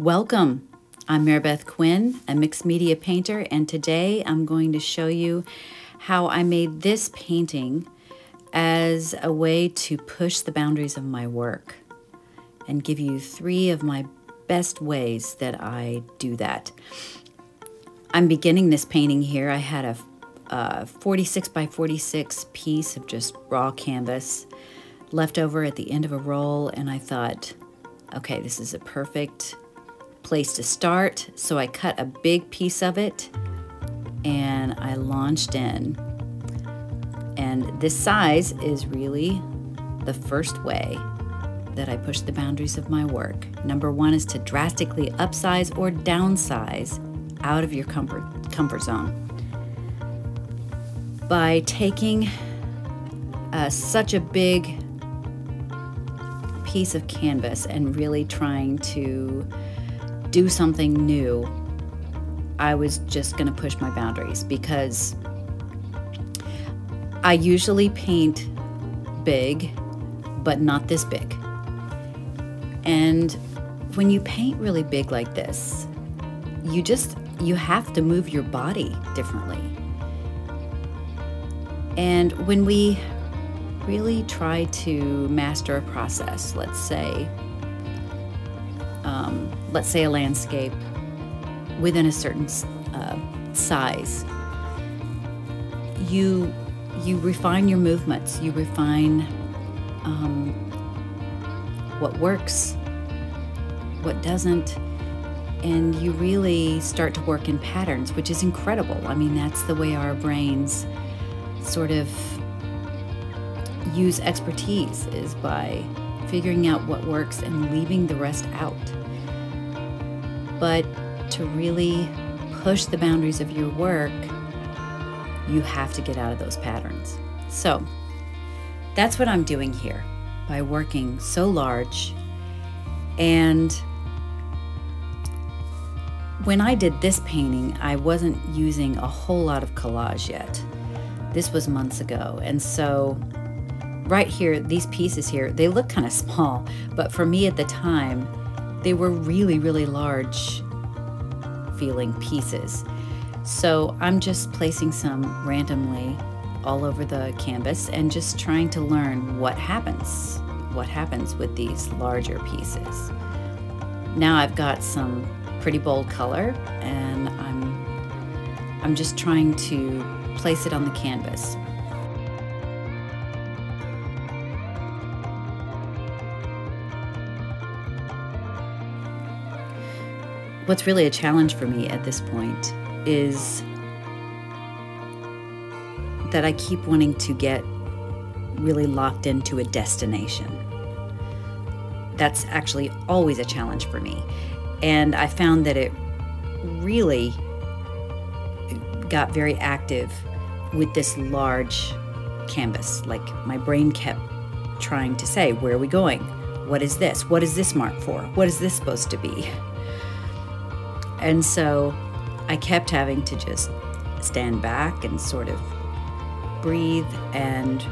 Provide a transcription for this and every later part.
Welcome. I'm Marabeth Quin, a mixed media painter, and today I'm going to show you how I made this painting as a way to push the boundaries of my work and give you three of my best ways that I do that. I'm beginning this painting here. I had a, a 46 by 46 piece of just raw canvas left over at the end of a roll, and I thought, okay, this is a perfect place to start. So I cut a big piece of it and I launched in. And this size is really the first way that I push the boundaries of my work. Number one is to drastically upsize or downsize out of your comfort, comfort zone. By taking uh, such a big piece of canvas and really trying to do something new, I was just going to push my boundaries because I usually paint big, but not this big. And when you paint really big like this, you just you have to move your body differently. And when we really try to master a process, let's say um, let's say a landscape within a certain uh, size, you you refine your movements. You refine um, what works, what doesn't, and you really start to work in patterns, which is incredible. I mean, that's the way our brains sort of use expertise is by figuring out what works and leaving the rest out. But to really push the boundaries of your work, you have to get out of those patterns. So that's what I'm doing here by working so large. And when I did this painting, I wasn't using a whole lot of collage yet. This was months ago. And so right here, these pieces here, they look kind of small, but for me at the time, they were really, really large feeling pieces. So I'm just placing some randomly all over the canvas and just trying to learn what happens, what happens with these larger pieces. Now I've got some pretty bold color and I'm I'm just trying to place it on the canvas. What's really a challenge for me at this point is that I keep wanting to get really locked into a destination. That's actually always a challenge for me. And I found that it really got very active with this large canvas. Like my brain kept trying to say, Where are we going? What is this? What is this marked for? What is this supposed to be? And so I kept having to just stand back and sort of breathe and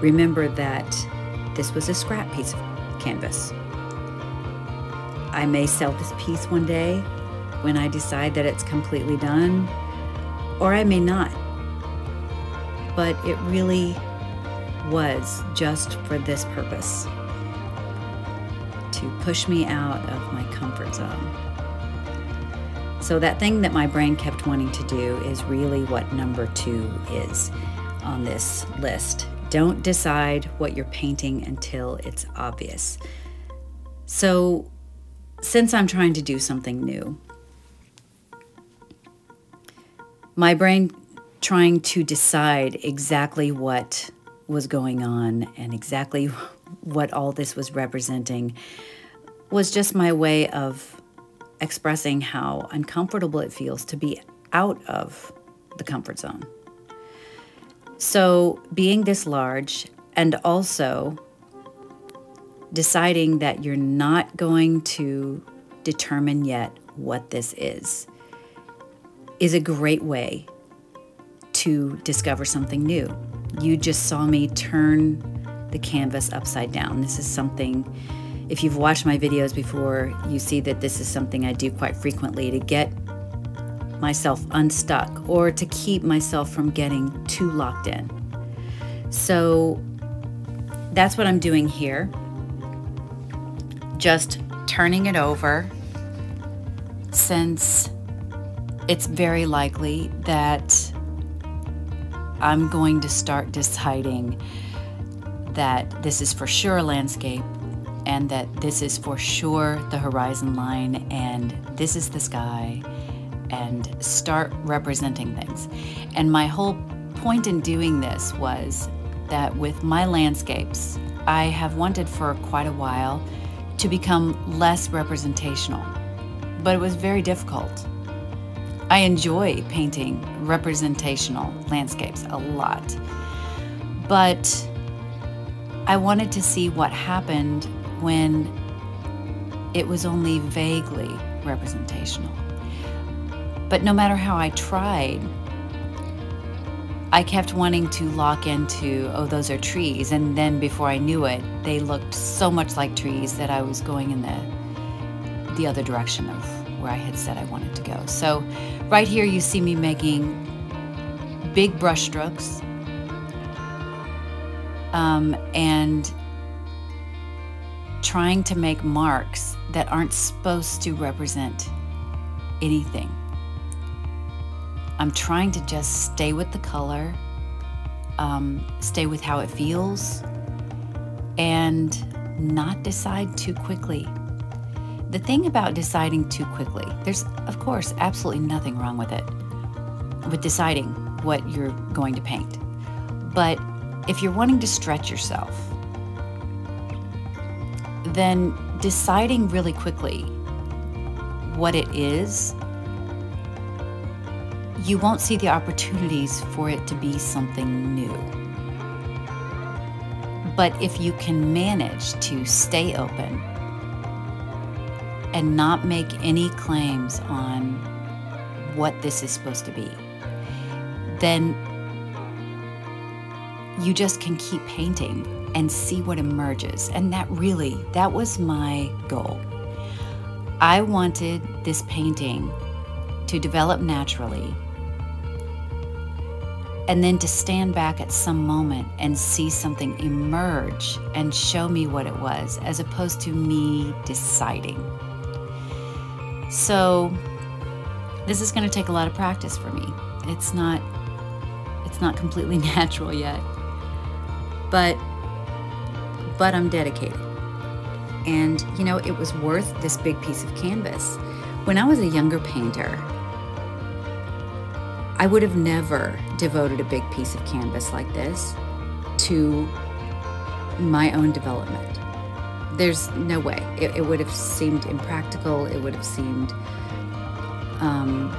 remember that this was a scrap piece of canvas. I may sell this piece one day when I decide that it's completely done, or I may not. But it really was just for this purpose to push me out of my comfort zone. So, that thing that my brain kept wanting to do is really what number two is on this list. Don't decide what you're painting until it's obvious. So, since I'm trying to do something new, my brain trying to decide exactly what was going on and exactly what all this was representing was just my way of expressing how uncomfortable it feels to be out of the comfort zone. So, being this large and also deciding that you're not going to determine yet what this is is a great way to discover something new. You just saw me turn the canvas upside down. This is something if you've watched my videos before, you see that this is something I do quite frequently to get myself unstuck or to keep myself from getting too locked in. So that's what I'm doing here. Just turning it over since it's very likely that I'm going to start deciding that this is for sure a landscape and that this is for sure the horizon line and this is the sky and start representing things. And my whole point in doing this was that with my landscapes, I have wanted for quite a while to become less representational, but it was very difficult. I enjoy painting representational landscapes a lot, but I wanted to see what happened when it was only vaguely representational. But no matter how I tried, I kept wanting to lock into, oh, those are trees. And then before I knew it, they looked so much like trees that I was going in the, the other direction of where I had said I wanted to go. So right here, you see me making big brush strokes um, and trying to make marks that aren't supposed to represent anything. I'm trying to just stay with the color, um, stay with how it feels, and not decide too quickly. The thing about deciding too quickly, there's, of course, absolutely nothing wrong with it, with deciding what you're going to paint. But if you're wanting to stretch yourself, then deciding really quickly what it is you won't see the opportunities for it to be something new. But if you can manage to stay open and not make any claims on what this is supposed to be, then you just can keep painting and see what emerges. And that really, that was my goal. I wanted this painting to develop naturally and then to stand back at some moment and see something emerge and show me what it was, as opposed to me deciding. So, this is going to take a lot of practice for me. It's not it's not completely natural yet. But but I'm dedicated. And you know, it was worth this big piece of canvas. When I was a younger painter, I would have never devoted a big piece of canvas like this to my own development. There's no way. It, it would have seemed impractical. It would have seemed um,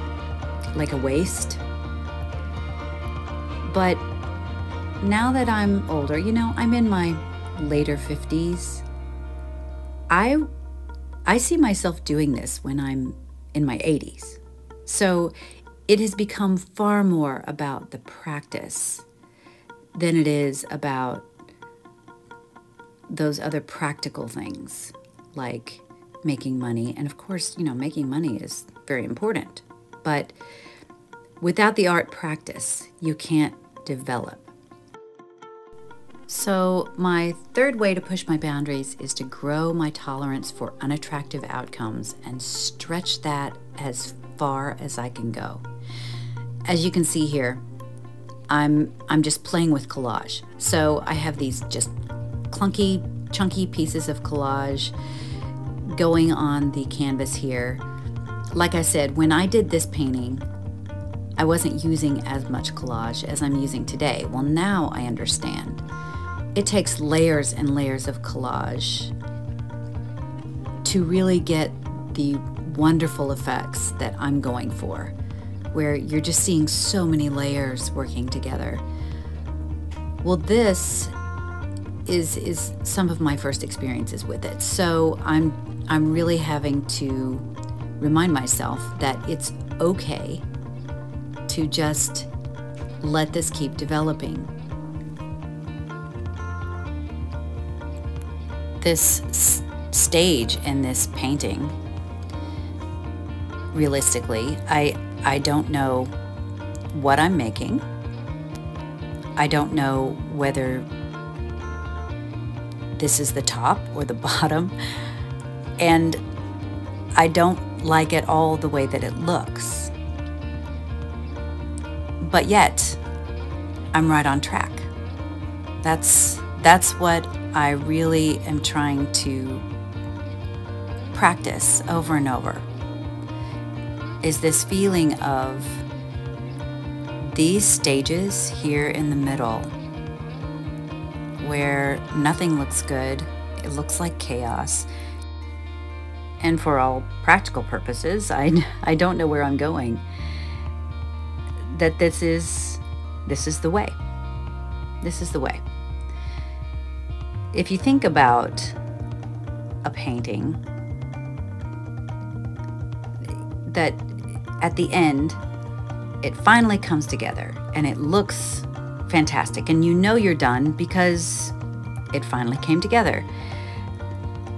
like a waste. But now that I'm older, you know, I'm in my later 50s. I I see myself doing this when I'm in my 80s. So it has become far more about the practice than it is about those other practical things like making money. And of course, you know, making money is very important. But without the art practice, you can't develop. So, my third way to push my boundaries is to grow my tolerance for unattractive outcomes and stretch that as far as I can go. As you can see here, I'm I'm just playing with collage. So I have these just clunky, chunky pieces of collage going on the canvas here. Like I said, when I did this painting, I wasn't using as much collage as I'm using today. Well, now I understand. It takes layers and layers of collage to really get the wonderful effects that I'm going for where you're just seeing so many layers working together. Well, this is is some of my first experiences with it. So I'm I'm really having to remind myself that it's okay to just let this keep developing. This stage in this painting, realistically, I, I don't know what I'm making. I don't know whether this is the top or the bottom. And I don't like it all the way that it looks. But yet, I'm right on track. That's that's what I really am trying to practice over and over. Is this feeling of these stages here in the middle where nothing looks good, it looks like chaos. And for all practical purposes, I, I don't know where I'm going. That this is this is the way. This is the way. If you think about a painting, that at the end, it finally comes together and it looks fantastic. And you know you're done because it finally came together.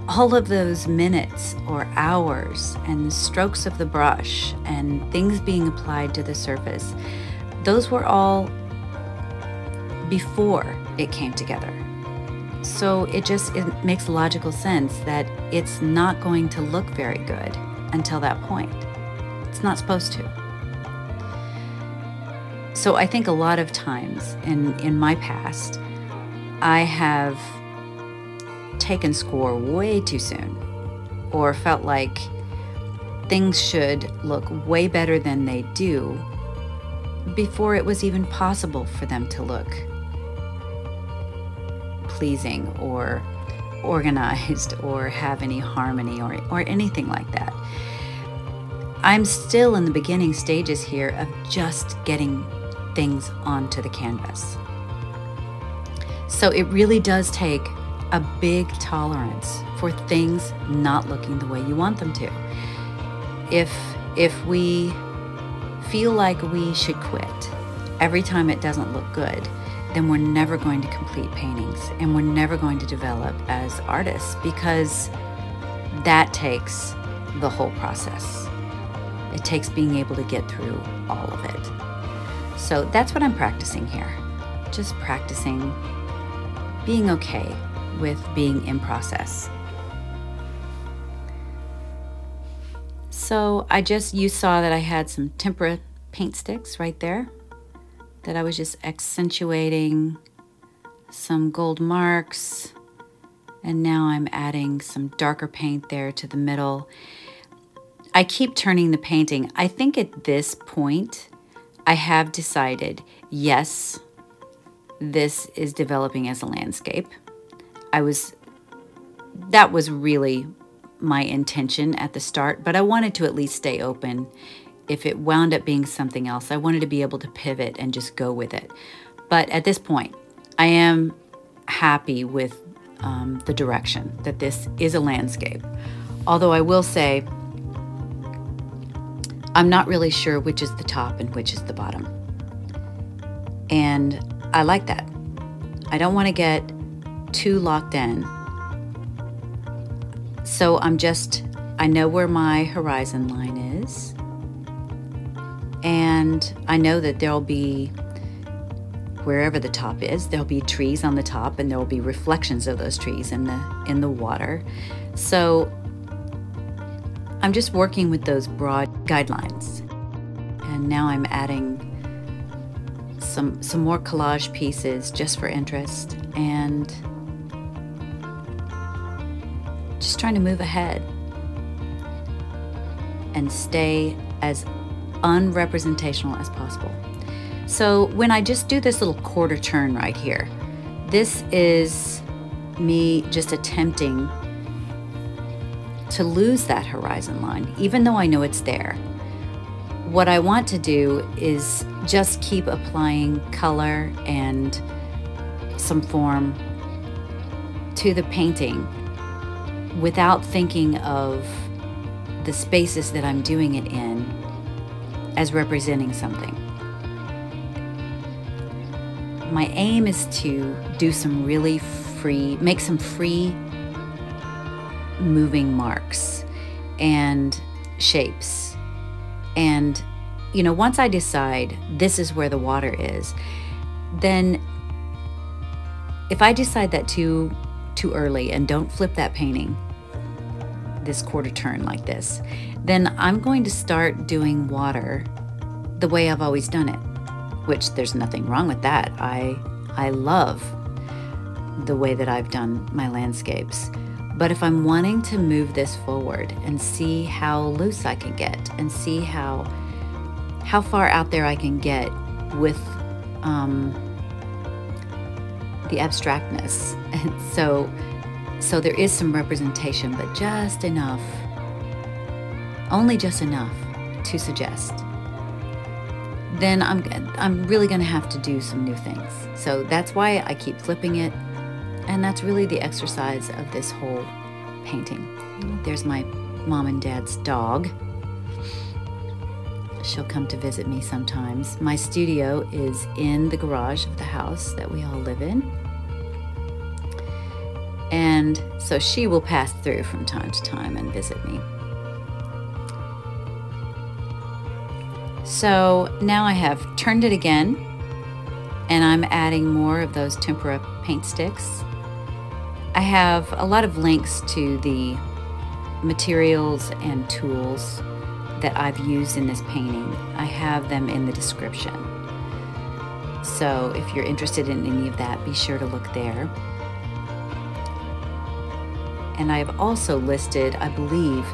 All of those minutes or hours and strokes of the brush and things being applied to the surface, those were all before it came together. So it just it makes logical sense that it's not going to look very good until that point. It's not supposed to. So I think a lot of times in, in my past, I have taken score way too soon or felt like things should look way better than they do before it was even possible for them to look pleasing or organized or have any harmony or, or anything like that. I'm still in the beginning stages here of just getting things onto the canvas. So it really does take a big tolerance for things not looking the way you want them to. If if we feel like we should quit every time it doesn't look good, then we're never going to complete paintings and we're never going to develop as artists because that takes the whole process. It takes being able to get through all of it. So that's what I'm practicing here. Just practicing being okay with being in process. So I just, you saw that I had some tempera paint sticks right there that I was just accentuating some gold marks. And now I'm adding some darker paint there to the middle. I keep turning the painting. I think at this point, I have decided yes, this is developing as a landscape. I was, that was really my intention at the start, but I wanted to at least stay open. If it wound up being something else, I wanted to be able to pivot and just go with it. But at this point, I am happy with um, the direction that this is a landscape. Although I will say, I'm not really sure which is the top and which is the bottom. And I like that. I don't want to get too locked in. So I'm just, I know where my horizon line is. And I know that there'll be, wherever the top is, there'll be trees on the top and there'll be reflections of those trees in the, in the water. So I'm just working with those broad guidelines. And now I'm adding some, some more collage pieces just for interest and just trying to move ahead and stay as unrepresentational as possible. So when I just do this little quarter turn right here, this is me just attempting to lose that horizon line, even though I know it's there. What I want to do is just keep applying color and some form to the painting without thinking of the spaces that I'm doing it in as representing something. My aim is to do some really free, make some free moving marks and shapes. And, you know, once I decide this is where the water is, then if I decide that too too early and don't flip that painting this quarter turn like this, then I'm going to start doing water the way I've always done it, which there's nothing wrong with that. I I love the way that I've done my landscapes. But if I'm wanting to move this forward and see how loose I can get and see how how far out there I can get with um, the abstractness, and so so there is some representation, but just enough, only just enough to suggest. Then I'm I'm really going to have to do some new things. So that's why I keep flipping it and that's really the exercise of this whole painting. There's my mom and dad's dog. She'll come to visit me sometimes. My studio is in the garage of the house that we all live in. And so she will pass through from time to time and visit me. So now I have turned it again and I'm adding more of those tempera paint sticks I have a lot of links to the materials and tools that I've used in this painting. I have them in the description. So if you're interested in any of that, be sure to look there. And I've also listed, I believe,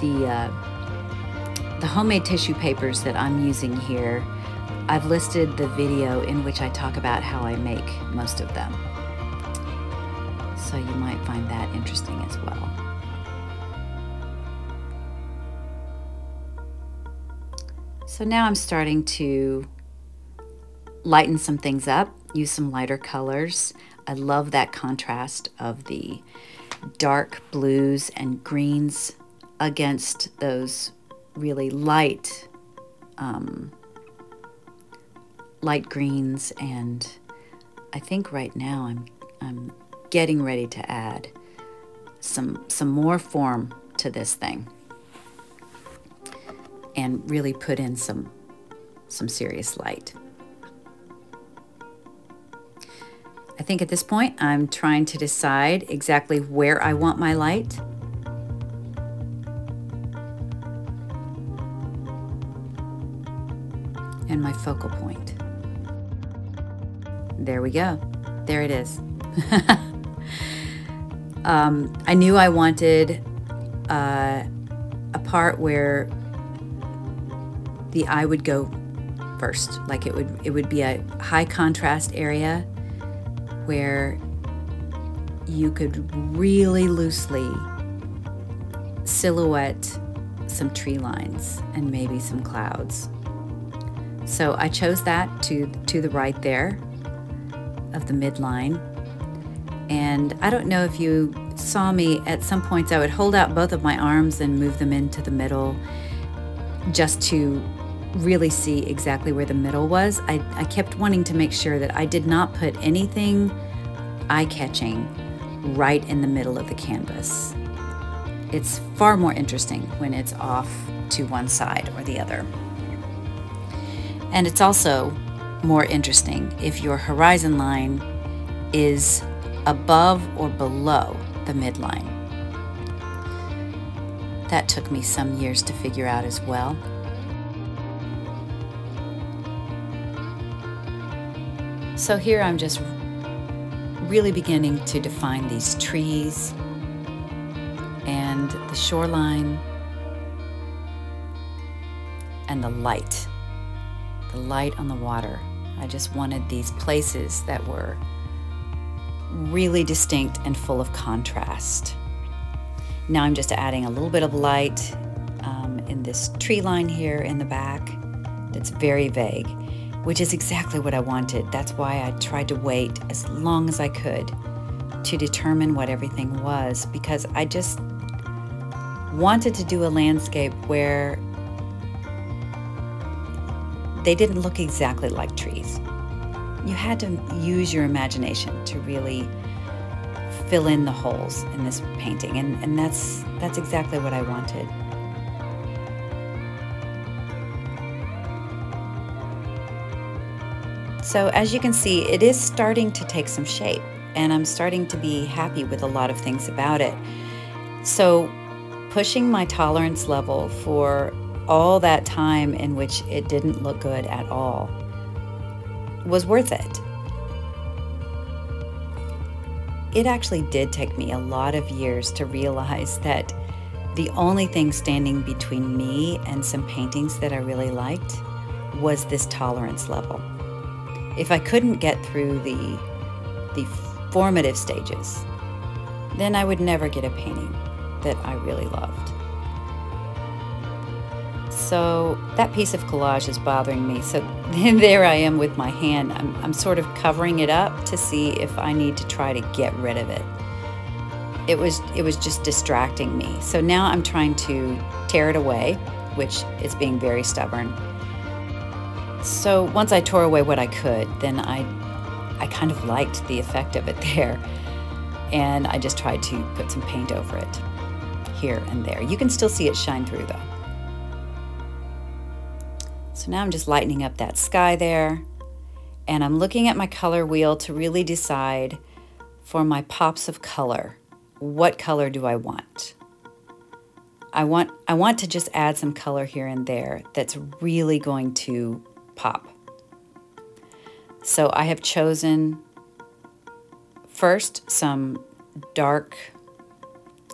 the uh, the homemade tissue papers that I'm using here. I've listed the video in which I talk about how I make most of them so you might find that interesting as well. So now I'm starting to lighten some things up, use some lighter colors. I love that contrast of the dark blues and greens against those really light um, light greens and I think right now I'm I'm getting ready to add some, some more form to this thing and really put in some, some serious light. I think at this point I'm trying to decide exactly where I want my light. And my focal point. There we go. There it is. Um, I knew I wanted uh, a part where the eye would go first, like it would it would be a high contrast area where you could really loosely silhouette some tree lines and maybe some clouds. So I chose that to to the right there of the midline and I don't know if you saw me at some points, I would hold out both of my arms and move them into the middle just to really see exactly where the middle was. I, I kept wanting to make sure that I did not put anything eye catching right in the middle of the canvas. It's far more interesting when it's off to one side or the other. And it's also more interesting if your horizon line is above or below the midline. That took me some years to figure out as well. So here I'm just really beginning to define these trees and the shoreline and the light, the light on the water. I just wanted these places that were really distinct and full of contrast. Now I'm just adding a little bit of light um, in this tree line here in the back that's very vague, which is exactly what I wanted. That's why I tried to wait as long as I could to determine what everything was because I just wanted to do a landscape where they didn't look exactly like trees you had to use your imagination to really fill in the holes in this painting and, and that's that's exactly what I wanted. So as you can see, it is starting to take some shape and I'm starting to be happy with a lot of things about it. So pushing my tolerance level for all that time in which it didn't look good at all was worth it. It actually did take me a lot of years to realize that the only thing standing between me and some paintings that I really liked was this tolerance level. If I couldn't get through the, the formative stages, then I would never get a painting that I really loved. So that piece of collage is bothering me. So there I am with my hand. I'm, I'm sort of covering it up to see if I need to try to get rid of it. It was, it was just distracting me. So now I'm trying to tear it away, which is being very stubborn. So once I tore away what I could, then I, I kind of liked the effect of it there. And I just tried to put some paint over it here and there. You can still see it shine through though. So now I'm just lightening up that sky there. And I'm looking at my color wheel to really decide for my pops of color, what color do I want? I want, I want to just add some color here and there that's really going to pop. So I have chosen first some dark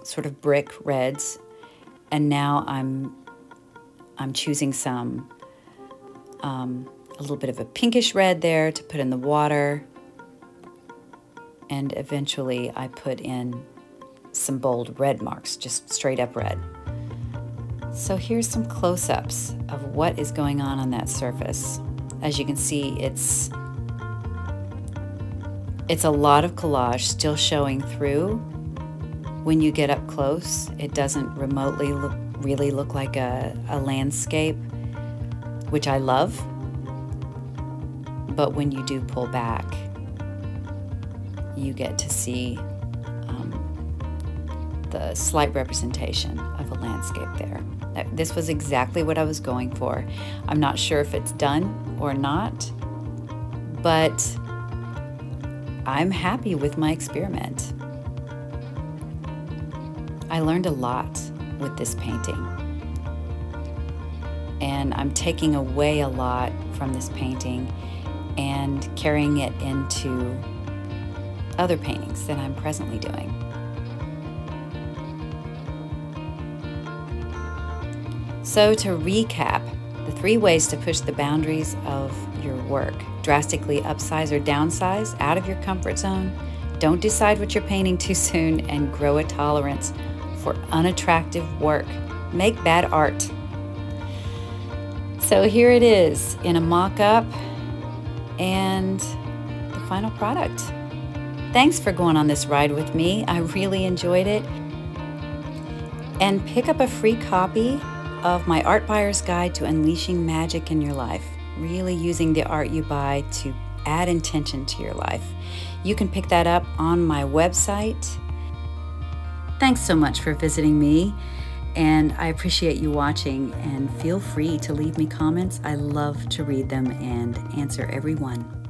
sort of brick reds and now I'm I'm choosing some um, a little bit of a pinkish red there to put in the water. And eventually I put in some bold red marks, just straight up red. So here's some close-ups of what is going on on that surface. As you can see, it's it's a lot of collage still showing through. When you get up close, it doesn't remotely look, really look like a, a landscape which I love. But when you do pull back, you get to see um, the slight representation of a landscape there. Uh, this was exactly what I was going for. I'm not sure if it's done or not, but I'm happy with my experiment. I learned a lot with this painting and I'm taking away a lot from this painting and carrying it into other paintings that I'm presently doing. So, to recap, the three ways to push the boundaries of your work drastically upsize or downsize out of your comfort zone, don't decide what you're painting too soon, and grow a tolerance for unattractive work. Make bad art. So here it is in a mock-up and the final product. Thanks for going on this ride with me. I really enjoyed it. And pick up a free copy of my Art Buyer's Guide to Unleashing Magic in Your Life, really using the art you buy to add intention to your life. You can pick that up on my website. Thanks so much for visiting me. And I appreciate you watching and feel free to leave me comments. I love to read them and answer every one.